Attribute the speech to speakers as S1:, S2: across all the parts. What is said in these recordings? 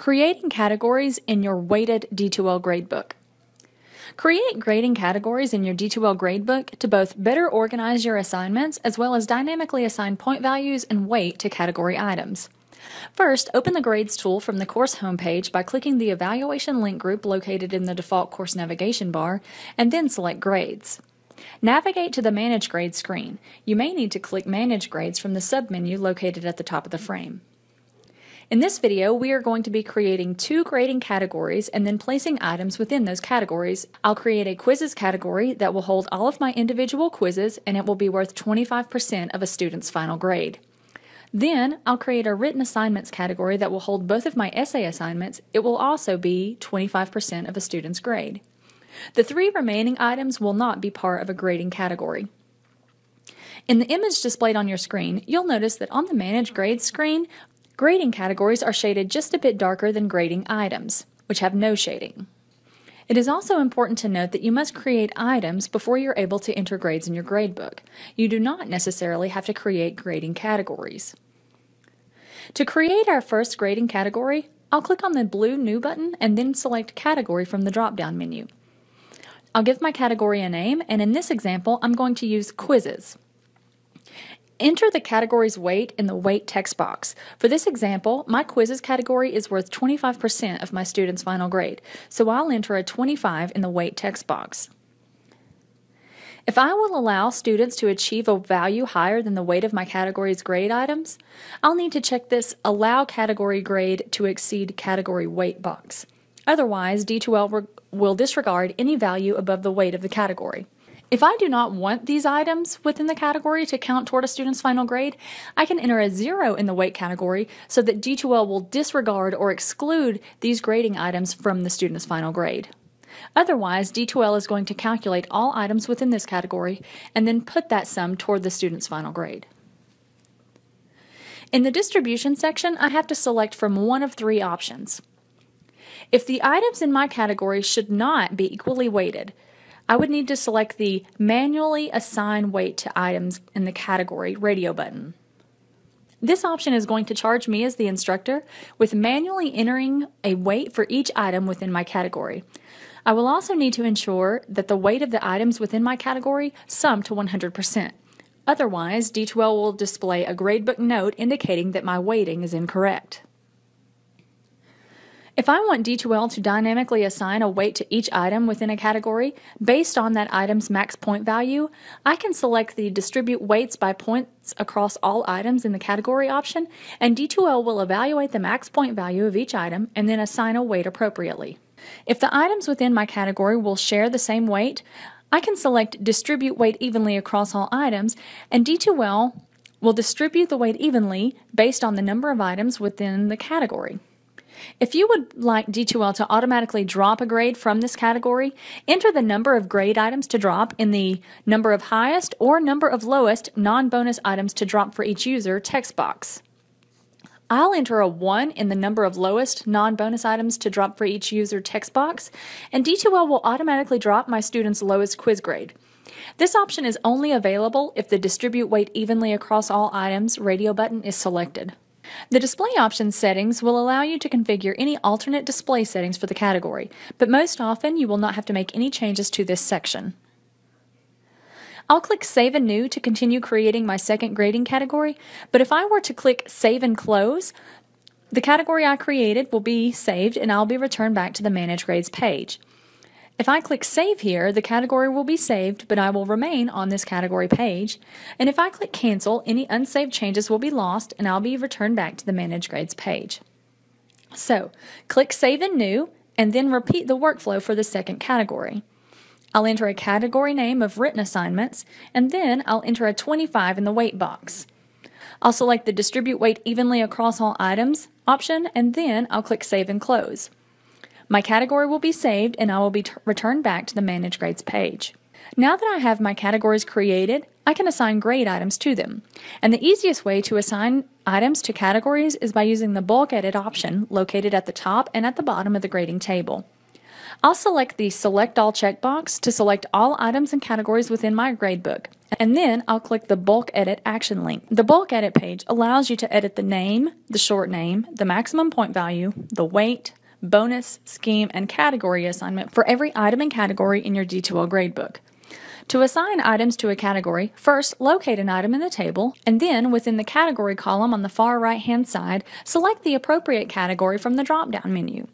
S1: Creating categories in your weighted D2L gradebook. Create grading categories in your D2L gradebook to both better organize your assignments as well as dynamically assign point values and weight to category items. First, open the Grades tool from the course homepage by clicking the Evaluation link group located in the default course navigation bar, and then select Grades. Navigate to the Manage Grades screen. You may need to click Manage Grades from the submenu located at the top of the frame. In this video, we are going to be creating two grading categories and then placing items within those categories. I'll create a quizzes category that will hold all of my individual quizzes and it will be worth 25% of a student's final grade. Then I'll create a written assignments category that will hold both of my essay assignments. It will also be 25% of a student's grade. The three remaining items will not be part of a grading category. In the image displayed on your screen, you'll notice that on the Manage Grades screen, Grading categories are shaded just a bit darker than grading items, which have no shading. It is also important to note that you must create items before you're able to enter grades in your gradebook. You do not necessarily have to create grading categories. To create our first grading category, I'll click on the blue New button and then select Category from the drop-down menu. I'll give my category a name, and in this example, I'm going to use Quizzes. Enter the category's weight in the weight text box. For this example, my quizzes category is worth 25% of my student's final grade, so I'll enter a 25 in the weight text box. If I will allow students to achieve a value higher than the weight of my category's grade items, I'll need to check this Allow Category Grade to Exceed Category Weight box. Otherwise, D2L will disregard any value above the weight of the category. If I do not want these items within the category to count toward a student's final grade, I can enter a zero in the weight category so that D2L will disregard or exclude these grading items from the student's final grade. Otherwise, D2L is going to calculate all items within this category and then put that sum toward the student's final grade. In the distribution section, I have to select from one of three options. If the items in my category should not be equally weighted, I would need to select the Manually Assign Weight to Items in the Category radio button. This option is going to charge me as the instructor with manually entering a weight for each item within my category. I will also need to ensure that the weight of the items within my category sum to 100%. Otherwise, D2L will display a gradebook note indicating that my weighting is incorrect. If I want D2L to dynamically assign a weight to each item within a category based on that item's max point value, I can select the Distribute Weights by Points across all items in the category option, and D2L will evaluate the max point value of each item and then assign a weight appropriately. If the items within my category will share the same weight, I can select Distribute Weight Evenly across all items, and D2L will distribute the weight evenly based on the number of items within the category. If you would like D2L to automatically drop a grade from this category, enter the number of grade items to drop in the number of highest or number of lowest non-bonus items to drop for each user text box. I'll enter a 1 in the number of lowest non-bonus items to drop for each user text box, and D2L will automatically drop my student's lowest quiz grade. This option is only available if the Distribute Weight Evenly Across All Items radio button is selected. The display options settings will allow you to configure any alternate display settings for the category, but most often you will not have to make any changes to this section. I'll click Save and New to continue creating my second grading category, but if I were to click Save and Close, the category I created will be saved and I'll be returned back to the Manage Grades page. If I click Save here, the category will be saved, but I will remain on this category page. And if I click Cancel, any unsaved changes will be lost and I'll be returned back to the Manage Grades page. So, click Save and New, and then repeat the workflow for the second category. I'll enter a category name of written assignments, and then I'll enter a 25 in the weight box. I'll select the Distribute Weight Evenly Across All Items option, and then I'll click Save and Close. My category will be saved and I will be returned back to the Manage Grades page. Now that I have my categories created, I can assign grade items to them. And the easiest way to assign items to categories is by using the bulk edit option located at the top and at the bottom of the grading table. I'll select the Select All checkbox to select all items and categories within my gradebook. And then I'll click the Bulk Edit action link. The Bulk Edit page allows you to edit the name, the short name, the maximum point value, the weight, bonus, scheme, and category assignment for every item and category in your D2L gradebook. To assign items to a category, first locate an item in the table, and then within the category column on the far right hand side, select the appropriate category from the drop down menu.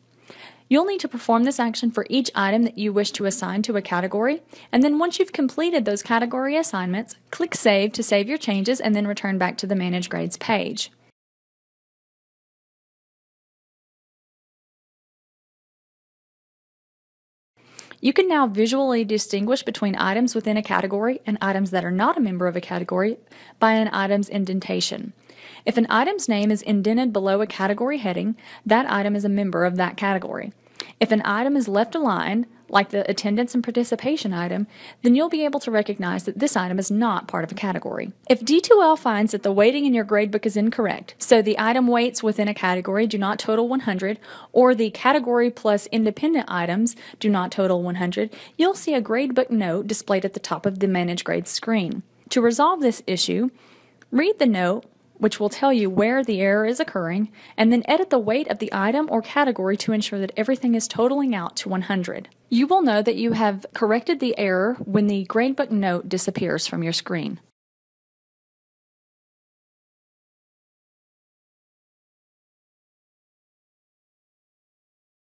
S1: You'll need to perform this action for each item that you wish to assign to a category, and then once you've completed those category assignments, click Save to save your changes and then return back to the Manage Grades page. You can now visually distinguish between items within a category and items that are not a member of a category by an item's indentation. If an item's name is indented below a category heading, that item is a member of that category. If an item is left aligned, like the attendance and participation item, then you'll be able to recognize that this item is not part of a category. If D2L finds that the weighting in your gradebook is incorrect, so the item weights within a category do not total 100, or the category plus independent items do not total 100, you'll see a gradebook note displayed at the top of the Manage Grades screen. To resolve this issue, read the note which will tell you where the error is occurring, and then edit the weight of the item or category to ensure that everything is totaling out to 100. You will know that you have corrected the error when the gradebook note disappears from your screen.